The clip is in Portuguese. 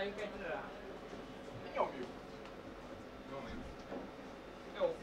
aí quer tirar. Quem é o Bill? Não lembro. É o